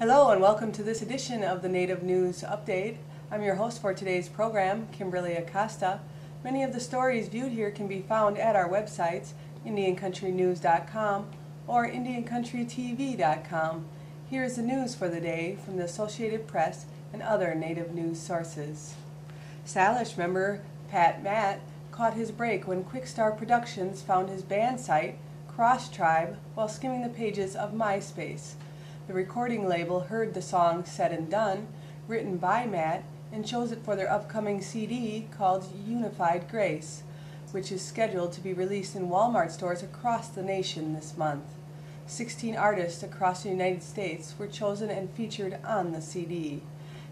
Hello and welcome to this edition of the Native News Update. I'm your host for today's program, Kimberlie Acosta. Many of the stories viewed here can be found at our websites, IndianCountryNews.com or IndianCountryTV.com. Here is the news for the day from the Associated Press and other Native news sources. Salish member Pat Matt caught his break when Quickstar Productions found his band site, Cross Tribe, while skimming the pages of MySpace. The recording label heard the song Said and Done, written by Matt, and chose it for their upcoming CD called Unified Grace, which is scheduled to be released in Walmart stores across the nation this month. 16 artists across the United States were chosen and featured on the CD.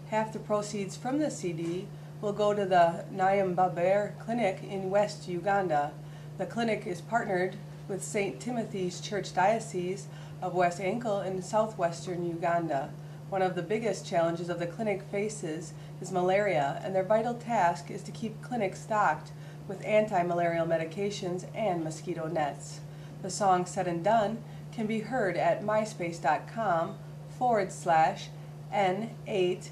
Half the proceeds from the CD will go to the Nyambaber Clinic in West Uganda. The clinic is partnered with St. Timothy's Church Diocese of West Ankole in southwestern Uganda. One of the biggest challenges of the clinic faces is malaria, and their vital task is to keep clinics stocked with anti-malarial medications and mosquito nets. The song Said and Done can be heard at myspace.com forward slash N8VX.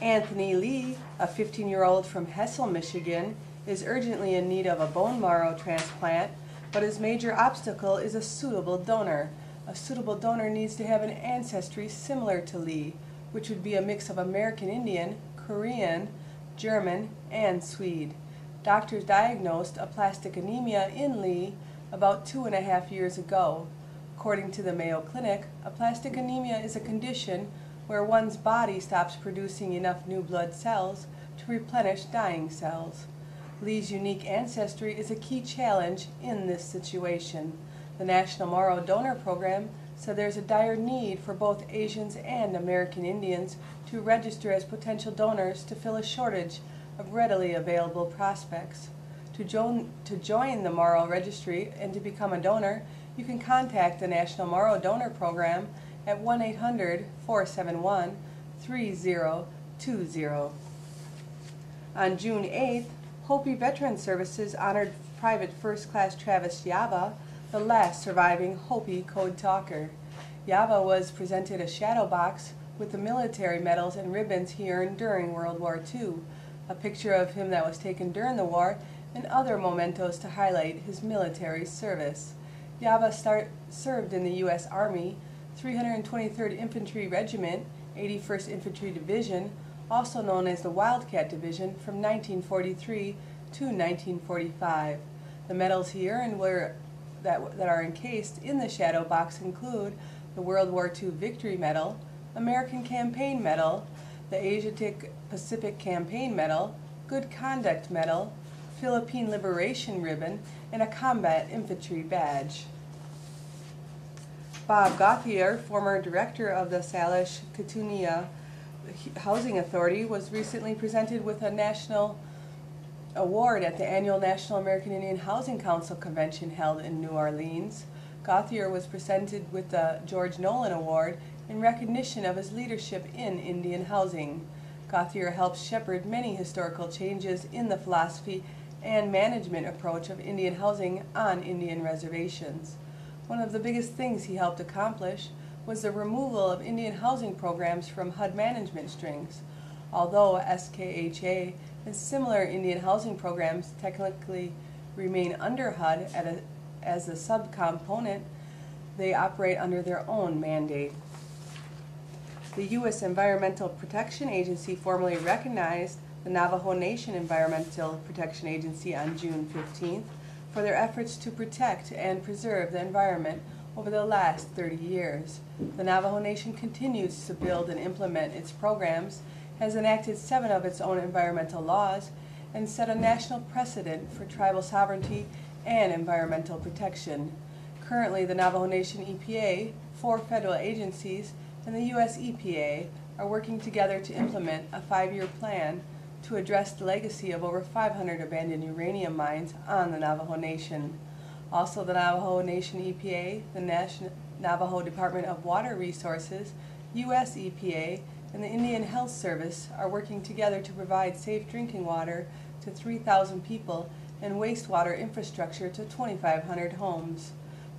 Anthony Lee, a 15-year-old from Hessel, Michigan, is urgently in need of a bone marrow transplant, but his major obstacle is a suitable donor. A suitable donor needs to have an ancestry similar to Lee, which would be a mix of American Indian, Korean, German, and Swede. Doctors diagnosed aplastic anemia in Lee about two and a half years ago. According to the Mayo Clinic, aplastic anemia is a condition where one's body stops producing enough new blood cells to replenish dying cells. Lee's unique ancestry is a key challenge in this situation. The National Marrow Donor Program said there's a dire need for both Asians and American Indians to register as potential donors to fill a shortage of readily available prospects. To join, to join the Marrow Registry and to become a donor, you can contact the National Marrow Donor Program at 1-800-471-3020. On June 8th, Hopi Veteran Services honored Private First Class Travis Yaiva, the last surviving Hopi Code Talker. Yaiva was presented a shadow box with the military medals and ribbons he earned during World War II, a picture of him that was taken during the war, and other mementos to highlight his military service. Yaiva start, served in the U.S. Army, 323rd Infantry Regiment, 81st Infantry Division, also known as the Wildcat Division, from 1943 to 1945. The medals he earned were, that, that are encased in the shadow box include the World War II Victory Medal, American Campaign Medal, the Asiatic Pacific Campaign Medal, Good Conduct Medal, Philippine Liberation Ribbon, and a Combat Infantry Badge. Bob Gauthier, former director of the Salish Kootenai Housing Authority, was recently presented with a national award at the annual National American Indian Housing Council convention held in New Orleans. Gauthier was presented with the George Nolan Award in recognition of his leadership in Indian housing. Gauthier helped shepherd many historical changes in the philosophy and management approach of Indian housing on Indian reservations. One of the biggest things he helped accomplish was the removal of Indian housing programs from HUD management strings. Although SKHA and similar Indian housing programs technically remain under HUD a, as a subcomponent, they operate under their own mandate. The U.S. Environmental Protection Agency formally recognized the Navajo Nation Environmental Protection Agency on June 15th for their efforts to protect and preserve the environment over the last 30 years. The Navajo Nation continues to build and implement its programs, has enacted seven of its own environmental laws, and set a national precedent for tribal sovereignty and environmental protection. Currently, the Navajo Nation EPA, four federal agencies, and the U.S. EPA are working together to implement a five-year plan to address the legacy of over 500 abandoned uranium mines on the Navajo Nation. Also, the Navajo Nation EPA, the National Navajo Department of Water Resources, U.S. EPA, and the Indian Health Service are working together to provide safe drinking water to 3,000 people and wastewater infrastructure to 2,500 homes.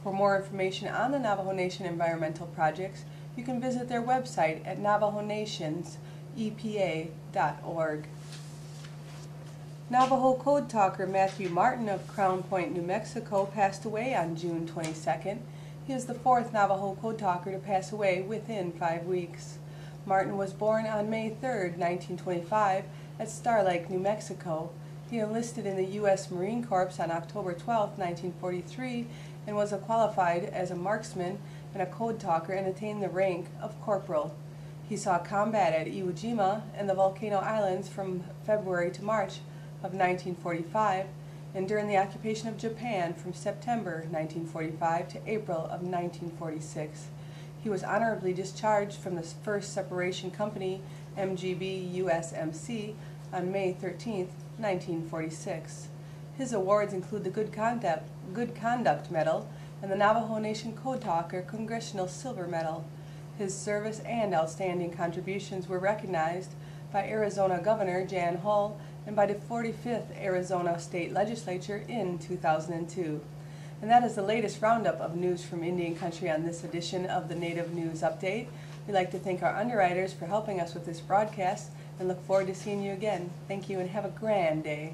For more information on the Navajo Nation environmental projects, you can visit their website at navajonationsepa.org. Navajo code talker Matthew Martin of Crown Point, New Mexico passed away on June 22nd. He is the fourth Navajo code talker to pass away within five weeks. Martin was born on May 3, 1925, at Star Lake, New Mexico. He enlisted in the U.S. Marine Corps on October 12, 1943, and was qualified as a marksman and a code talker and attained the rank of corporal. He saw combat at Iwo Jima and the Volcano Islands from February to March of 1945, and during the occupation of Japan from September 1945 to April of 1946. He was honorably discharged from the First Separation Company, MGB USMC, on May 13, 1946. His awards include the Good Conduct, Good Conduct Medal and the Navajo Nation Code Talker Congressional Silver Medal. His service and outstanding contributions were recognized by Arizona Governor Jane Hull and by the 45th Arizona State Legislature in 2002. And that is the latest roundup of news from Indian Country on this edition of the Native News Update. We'd like to thank our underwriters for helping us with this broadcast and look forward to seeing you again. Thank you and have a grand day.